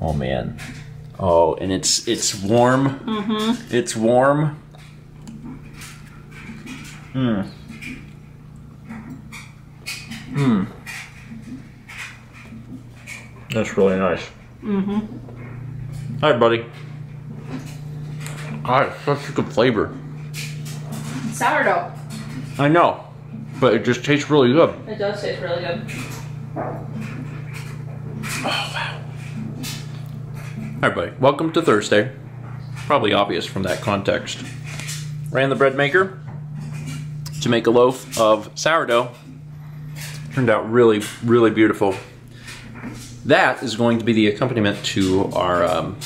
Oh man. Oh, and it's it's warm. Mm-hmm. It's warm. Hmm. Hmm. That's really nice. Mm-hmm. Hi, buddy. God, it's such a good flavor. Sourdough. I know, but it just tastes really good. It does taste really good. Hi, everybody. Welcome to Thursday. Probably obvious from that context. Ran the bread maker to make a loaf of sourdough. Turned out really, really beautiful. That is going to be the accompaniment to our um,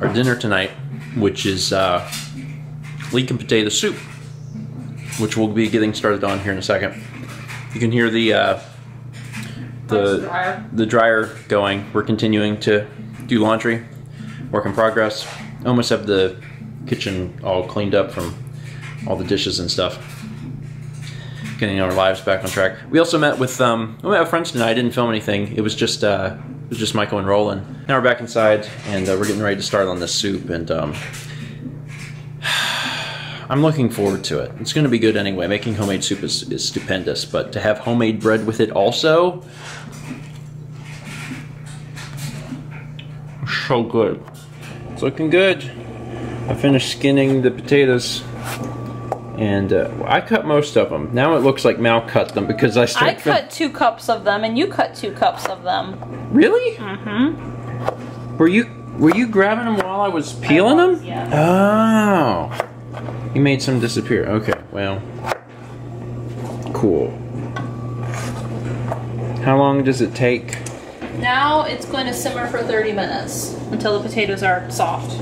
our dinner tonight, which is uh, leek and potato soup, which we'll be getting started on here in a second. You can hear the uh, the dryer. the dryer going. We're continuing to do laundry, work in progress. Almost have the kitchen all cleaned up from all the dishes and stuff. Getting our lives back on track. We also met with um, we met with friends tonight. I didn't film anything. It was just uh, it was just Michael and Roland. Now we're back inside and uh, we're getting ready to start on this soup and. Um, I'm looking forward to it. It's going to be good anyway. Making homemade soup is, is stupendous, but to have homemade bread with it also, so good. It's looking good. I finished skinning the potatoes, and uh, I cut most of them. Now it looks like Mal cut them because I I cut two cups of them, and you cut two cups of them. Really? Mm-hmm. Were you were you grabbing them while I was peeling was, them? Yeah. Oh. You made some disappear. Okay, well. Cool. How long does it take? Now it's going to simmer for 30 minutes until the potatoes are soft.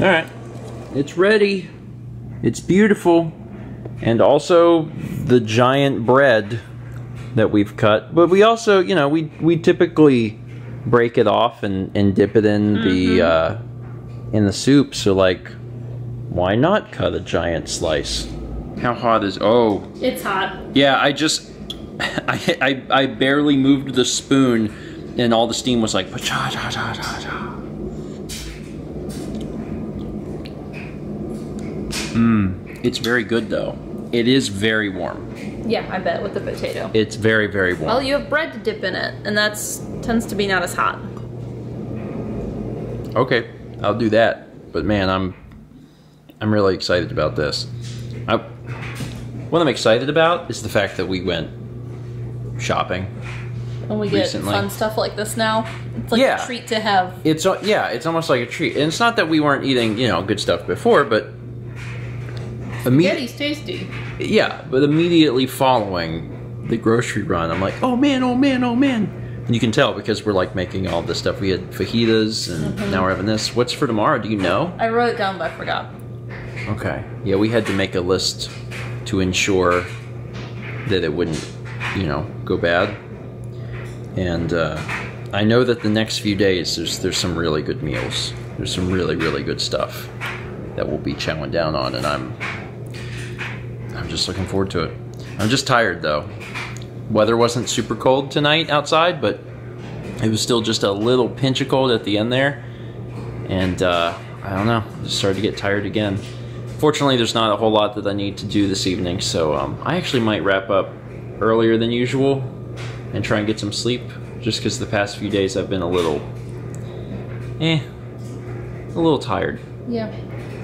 Alright. It's ready. It's beautiful. And also the giant bread that we've cut. But we also, you know, we we typically break it off and, and dip it in the uh, in the soup. So like, why not cut a giant slice? How hot is? Oh, It's hot. yeah. I just I I, I barely moved the spoon, and all the steam was like. "Cha, cha, cha, cha, cha." Mmm. It's very good though. It is very warm. Yeah, I bet with the potato. It's very very warm. Well, you have bread to dip in it, and that tends to be not as hot. Okay, I'll do that. But man, I'm I'm really excited about this. I, what I'm excited about is the fact that we went shopping. When we get Recently. fun stuff like this now, it's like Yeah. a treat to have. It's yeah, it's almost like a treat. And it's not that we weren't eating you know good stuff before, but immediately Spaghetti's tasty. yeah, but immediately following the grocery run, I'm like, oh man, oh man, oh man. And you can tell because we're like making all this stuff. We had fajitas, and mm-hmm. now we're having this. What's for tomorrow? Do you know? I wrote it down, but I forgot. Okay. Yeah, we had to make a list to ensure that it wouldn't, you know, go bad. And uh, I know that the next few days there's there's some really good meals. There's some really really good stuff that we'll be chowing down on, and I'm I'm just looking forward to it. I'm just tired though. Weather wasn't super cold tonight outside, but it was still just a little pinch of cold at the end there, and uh, I don't know. Just started to get tired again. Fortunately, there's not a whole lot that I need to do this evening, so um, I actually might wrap up earlier than usual and try and get some sleep. Just because the past few days I've been a little, eh, a little tired. Yeah.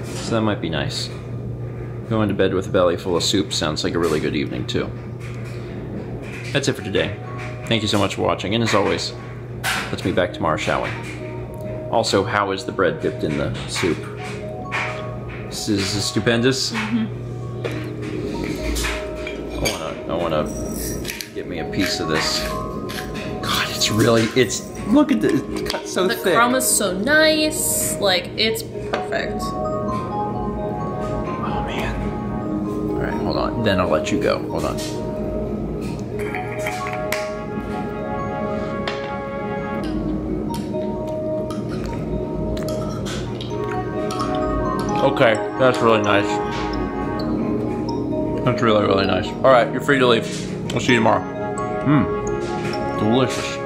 So that might be nice. Going to bed with a belly full of soup sounds like a really good evening, too. That's it for today. Thank you so much for watching, and as always, let's meet back tomorrow, shall we? Also, how is the bread dipped in the soup? This is stupendous. Mhm. I wanna, I wanna a piece of this. God, it's really, it's, look at this, it's cut so The thick. crumb is so nice. Like, it's perfect. Oh man. Alright, hold on. Then I'll let you go. Hold on. Okay, that's really nice. That's really, really nice. Alright, you're free to leave. I'll see you tomorrow. Mmm. Delicious.